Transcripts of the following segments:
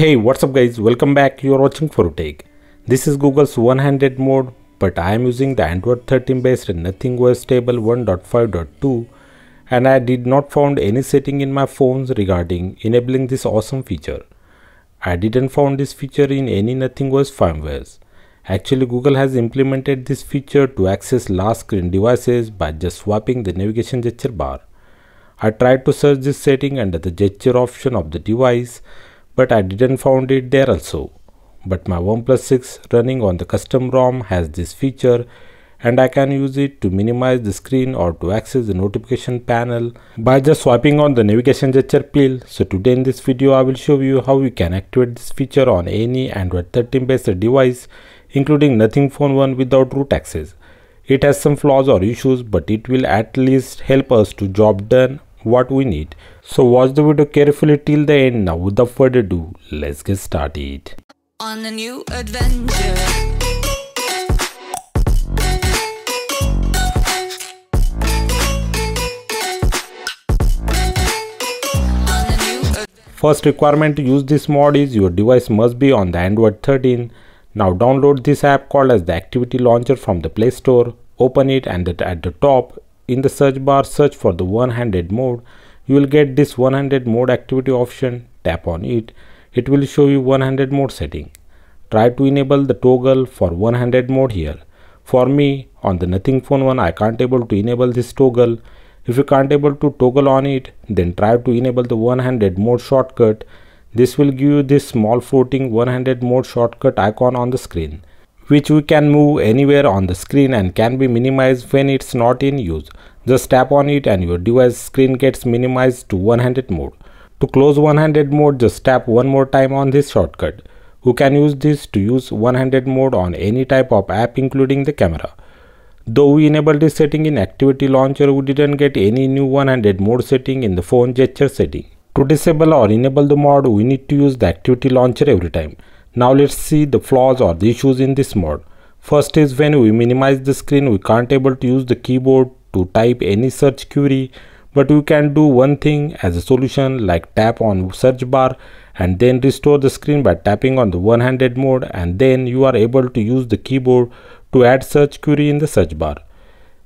Hey what's up guys welcome back you are watching 4U Tech. This is Google's one-handed mode but I am using the Android 13 based Nothing OS stable 1.5.2 and I did not found any setting in my phones regarding enabling this awesome feature. I didn't found this feature in any Nothing OS firmwares. Actually Google has implemented this feature to access large screen devices by just swapping the navigation gesture bar. I tried to search this setting under the gesture option of the device but I didn't found it there also. But my OnePlus 6 running on the custom ROM has this feature and I can use it to minimize the screen or to access the notification panel by just swiping on the navigation gesture pill. So today in this video I will show you how you can activate this feature on any Android 13 based device including Nothing Phone 1 without root access. It has some flaws or issues but it will at least help us to job done what we need. So watch the video carefully till the end. Now without further ado, let's get started. On a new adventure. First requirement to use this mod is your device must be on the Android 13. Now download this app called as the Activity Launcher from the Play Store. Open it and at the top in the search bar search for the one-handed mode. You will get this one-handed mode activity option. Tap on it. It will show you one-handed mode setting. Try to enable the toggle for one-handed mode here. For me on the nothing phone one i can't able to enable this toggle. If you can't able to toggle on it then try to enable the one-handed mode shortcut. This will give you this small floating one-handed mode shortcut icon on the screen which we can move anywhere on the screen and can be minimized when it's not in use. Just tap on it and your device screen gets minimized to one-handed mode. To close one-handed mode, just tap one more time on this shortcut. You can use this to use one-handed mode on any type of app including the camera. Though we enabled this setting in Activity Launcher, we didn't get any new one-handed mode setting in the phone gesture setting. To disable or enable the mode, we need to use the Activity Launcher every time. Now let's see the flaws or the issues in this mode. First is when we minimize the screen we can't able to use the keyboard to type any search query but we can do one thing as a solution like tap on search bar and then restore the screen by tapping on the one-handed mode and then you are able to use the keyboard to add search query in the search bar.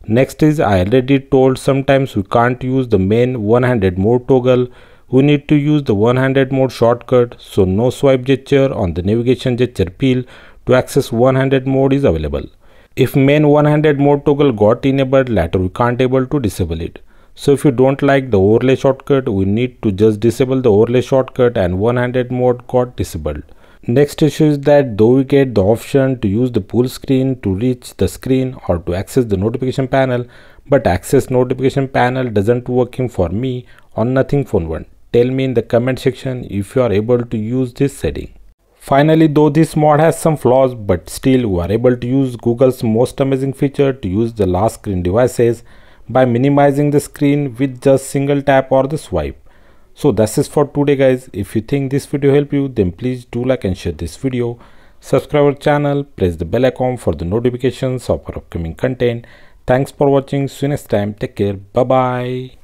Next is I already told sometimes we can't use the main one-handed mode toggle we need to use the one-handed mode shortcut so no swipe gesture on the navigation gesture pill to access one-handed mode is available. If main one-handed mode toggle got enabled later we can't able to disable it. So if you don't like the overlay shortcut we need to just disable the overlay shortcut and one-handed mode got disabled. Next issue is that though we get the option to use the pull screen to reach the screen or to access the notification panel but access notification panel doesn't working for me on nothing phone 1 tell me in the comment section if you are able to use this setting. Finally, though this mod has some flaws, but still we are able to use Google's most amazing feature to use the last screen devices by minimizing the screen with just single tap or the swipe. So that's it for today guys. If you think this video helped you, then please do like and share this video. Subscribe our channel, press the bell icon for the notifications of our upcoming content. Thanks for watching. See you next time. Take care. Bye bye.